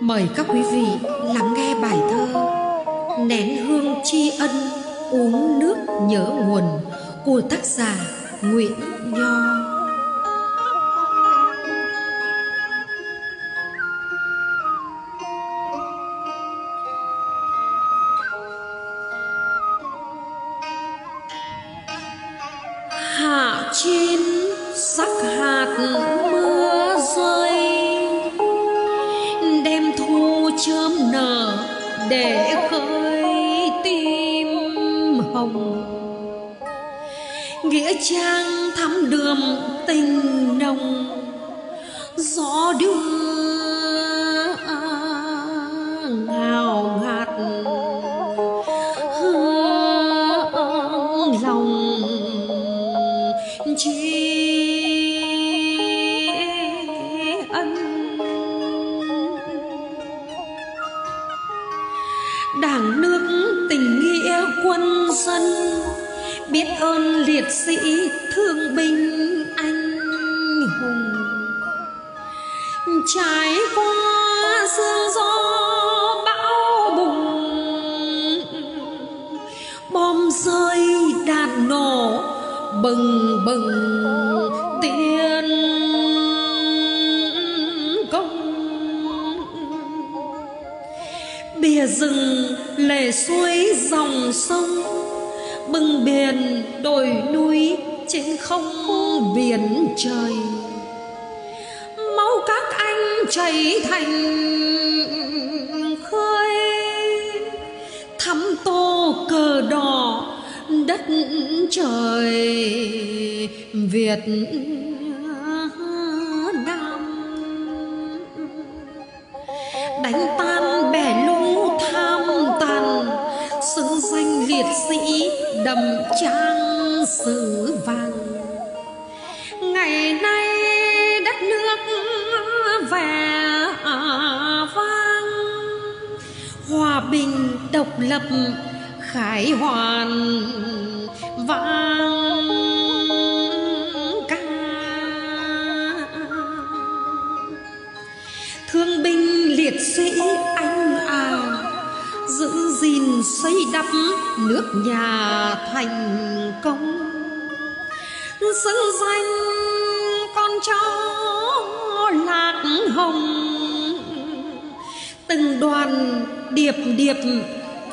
Mời các quý vị lắng nghe bài thơ Nén hương tri ân uống nước nhớ nguồn của tác giả Nguyễn Nho. Hạ trên sắc hạt mưa rơi để khơi tim hồng Nghĩa trang thắm đường tình nồng, Gió đưa ngào ngạt hương lòng chi. Đảng nước tình nghĩa quân dân, biết ơn liệt sĩ thương binh anh hùng. Trải qua sương gió bão bùng, bom rơi đạn nổ bừng bừng, tiếng rừng lề suối dòng sông. Bừng biển đồi núi trên không biển trời. Máu các anh chảy thành khơi. Thắm tô cờ đỏ đất trời Việt đầm trang sử vàng. Ngày nay đất nước vẻ à vang, hòa bình độc lập, khải hoàn vang ca. Thương binh liệt sĩ anh giữ gìn xây đắp nước nhà thành công. Xứng danh con cháu lạc hồng, từng đoàn điệp điệp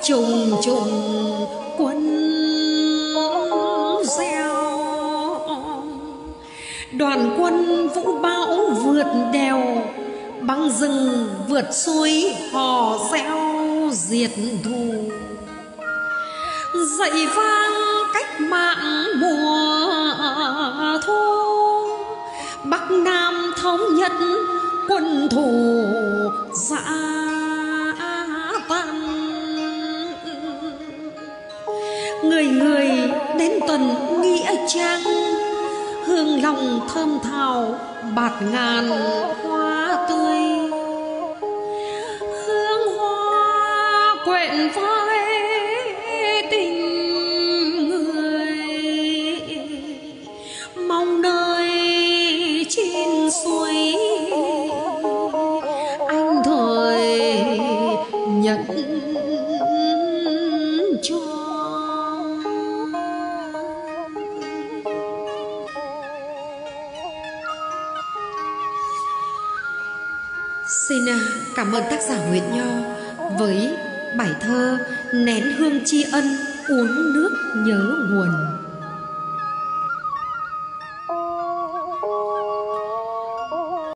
trùng trùng quân gieo. Đoàn quân vũ bão vượt đèo, băng rừng vượt suối hò reo diệt thù. Dậy vang cách mạng mùa thu, bắc nam thống nhất quân thù dã tan người người đến tuần nghĩa trang, hương lòng thơm thào bạt ngàn hoa tươi. Vẹn vai tình người. Mong nơi trên suối anh thời nhận cho. Xin à, cảm ơn tác giả Nguyễn Nho với bài thơ Nén hương tri ân uống nước nhớ nguồn.